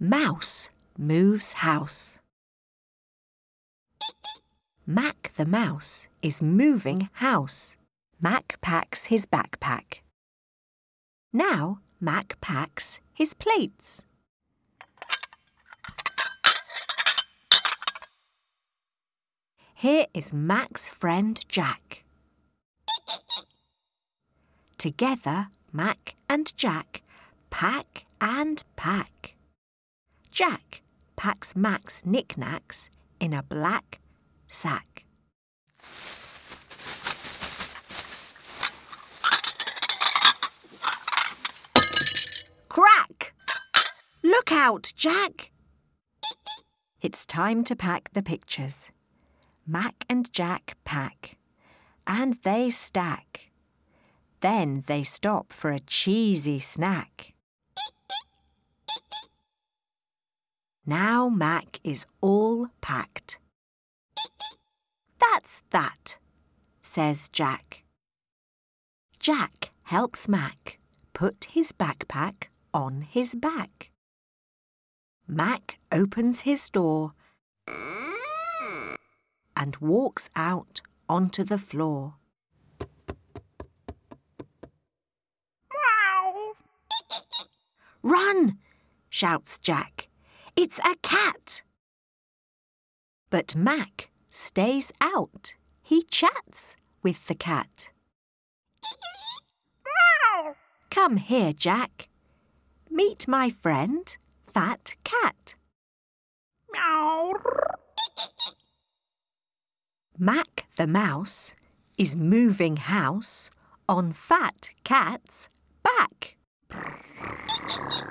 Mouse moves house. Mac the mouse is moving house. Mac packs his backpack. Now Mac packs his plates. Here is Mac's friend Jack. Together, Mac and Jack pack and pack. Jack packs Mac's knickknacks in a black sack. Crack! Look out, Jack! It's time to pack the pictures. Mac and Jack pack, and they stack. Then they stop for a cheesy snack. Now Mac is all packed. That's that, says Jack. Jack helps Mac put his backpack on his back. Mac opens his door and walks out onto the floor. Run! shouts Jack. It's a cat! But Mac stays out. He chats with the cat. Come here, Jack. Meet my friend, Fat Cat. Mac the mouse is moving house on Fat Cat's back.